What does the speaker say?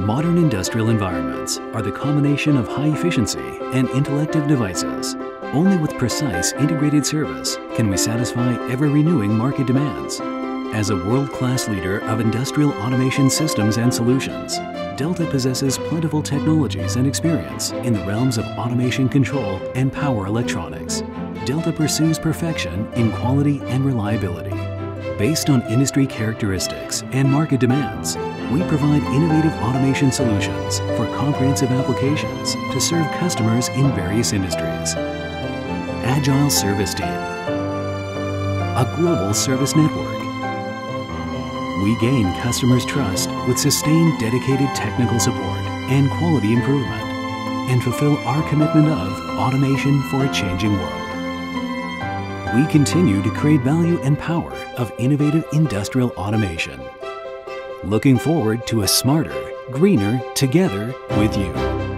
Modern industrial environments are the combination of high efficiency and intellective devices. Only with precise integrated service can we satisfy ever-renewing market demands. As a world-class leader of industrial automation systems and solutions, Delta possesses plentiful technologies and experience in the realms of automation control and power electronics. Delta pursues perfection in quality and reliability. Based on industry characteristics and market demands, we provide innovative automation solutions for comprehensive applications to serve customers in various industries. Agile Service Team. A global service network. We gain customers' trust with sustained dedicated technical support and quality improvement and fulfill our commitment of automation for a changing world we continue to create value and power of innovative industrial automation. Looking forward to a smarter, greener together with you.